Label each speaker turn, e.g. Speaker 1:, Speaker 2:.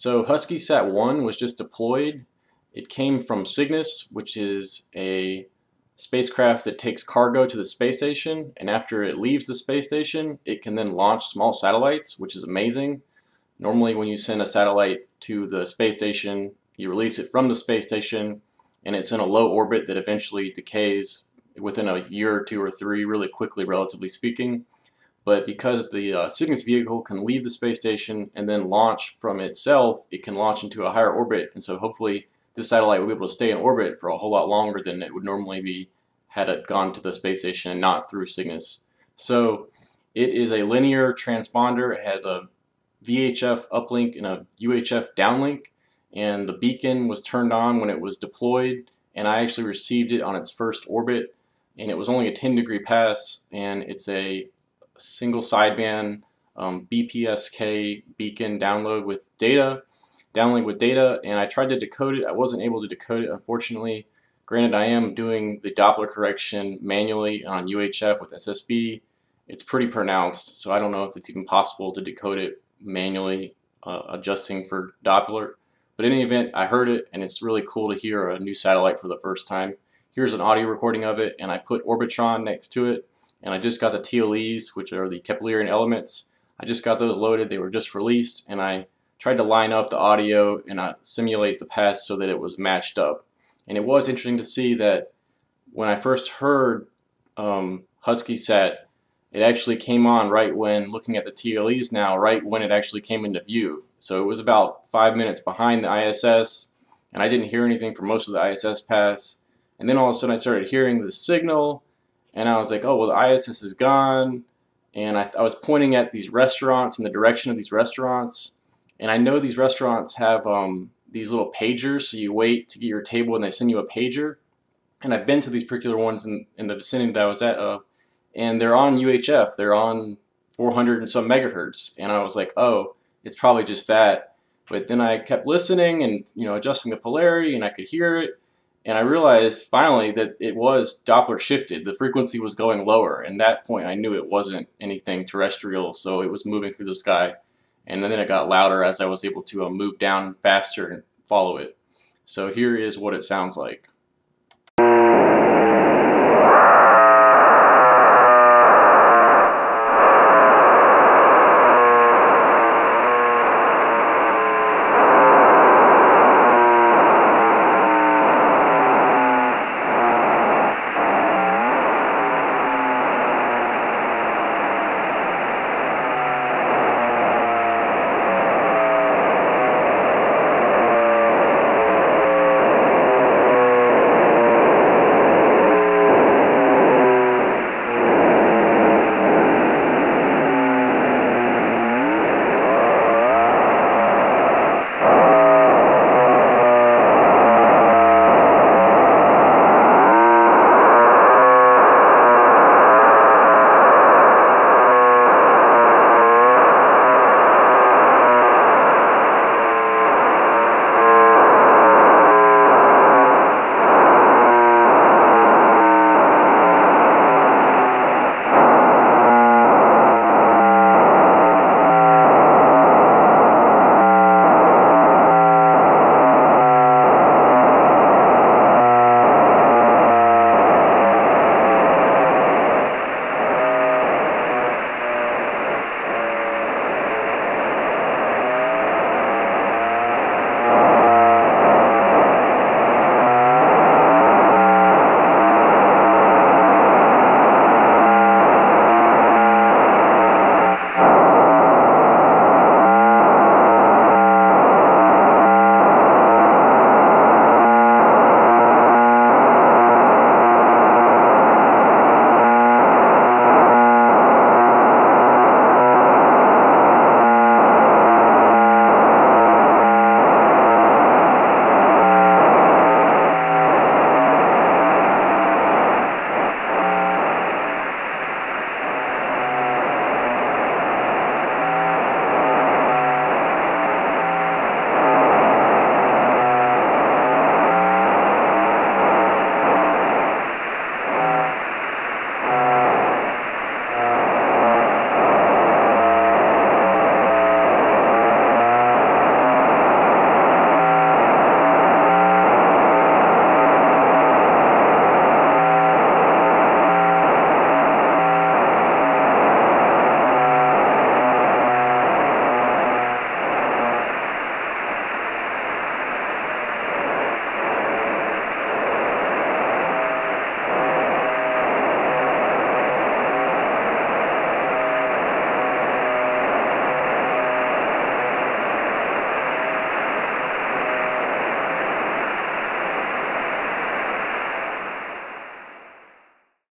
Speaker 1: So HuskySat-1 was just deployed. It came from Cygnus, which is a spacecraft that takes cargo to the space station, and after it leaves the space station, it can then launch small satellites, which is amazing. Normally when you send a satellite to the space station, you release it from the space station, and it's in a low orbit that eventually decays within a year or two or three, really quickly, relatively speaking. But because the uh, Cygnus vehicle can leave the space station and then launch from itself, it can launch into a higher orbit. And so hopefully this satellite will be able to stay in orbit for a whole lot longer than it would normally be had it gone to the space station and not through Cygnus. So it is a linear transponder. It has a VHF uplink and a UHF downlink. And the beacon was turned on when it was deployed. And I actually received it on its first orbit. And it was only a 10 degree pass. And it's a single sideband um, BPSK beacon download with data, downlink with data, and I tried to decode it. I wasn't able to decode it, unfortunately. Granted, I am doing the Doppler correction manually on UHF with SSB. It's pretty pronounced, so I don't know if it's even possible to decode it manually, uh, adjusting for Doppler. But in any event, I heard it, and it's really cool to hear a new satellite for the first time. Here's an audio recording of it, and I put Orbitron next to it and I just got the TLEs, which are the Keplerian elements. I just got those loaded. They were just released, and I tried to line up the audio and uh, simulate the pass so that it was matched up. And it was interesting to see that when I first heard um, HuskySat, it actually came on right when looking at the TLEs now, right when it actually came into view. So it was about five minutes behind the ISS, and I didn't hear anything for most of the ISS pass. And then all of a sudden I started hearing the signal, and I was like, oh, well, the ISS is gone. And I, I was pointing at these restaurants in the direction of these restaurants. And I know these restaurants have um, these little pagers, so you wait to get your table and they send you a pager. And I've been to these particular ones in, in the vicinity that I was at, uh, and they're on UHF. They're on 400 and some megahertz. And I was like, oh, it's probably just that. But then I kept listening and you know adjusting the polarity, and I could hear it. And I realized finally that it was Doppler shifted. The frequency was going lower. And that point, I knew it wasn't anything terrestrial, so it was moving through the sky. And then it got louder as I was able to uh, move down faster and follow it. So here is what it sounds like.